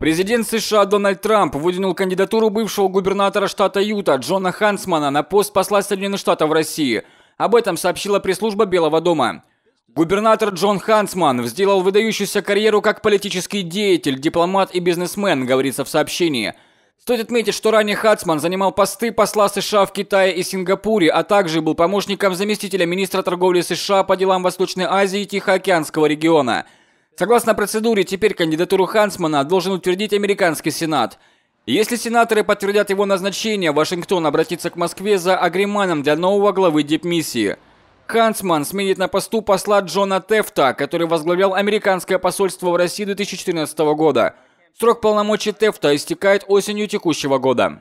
Президент США Дональд Трамп выдвинул кандидатуру бывшего губернатора штата Юта Джона Хансмана на пост посла Соединенных Штатов в России. Об этом сообщила пресс-служба Белого дома. Губернатор Джон Хансман сделал выдающуюся карьеру как политический деятель, дипломат и бизнесмен, говорится в сообщении. Стоит отметить, что ранее Хансман занимал посты посла США в Китае и Сингапуре, а также был помощником заместителя министра торговли США по делам Восточной Азии и Тихоокеанского региона. Согласно процедуре, теперь кандидатуру Хансмана должен утвердить американский Сенат. Если сенаторы подтвердят его назначение, Вашингтон обратится к Москве за агриманом для нового главы дипмиссии – Хансман сменит на посту посла Джона Тефта, который возглавлял американское посольство в России 2014 года. Срок полномочий Тефта истекает осенью текущего года.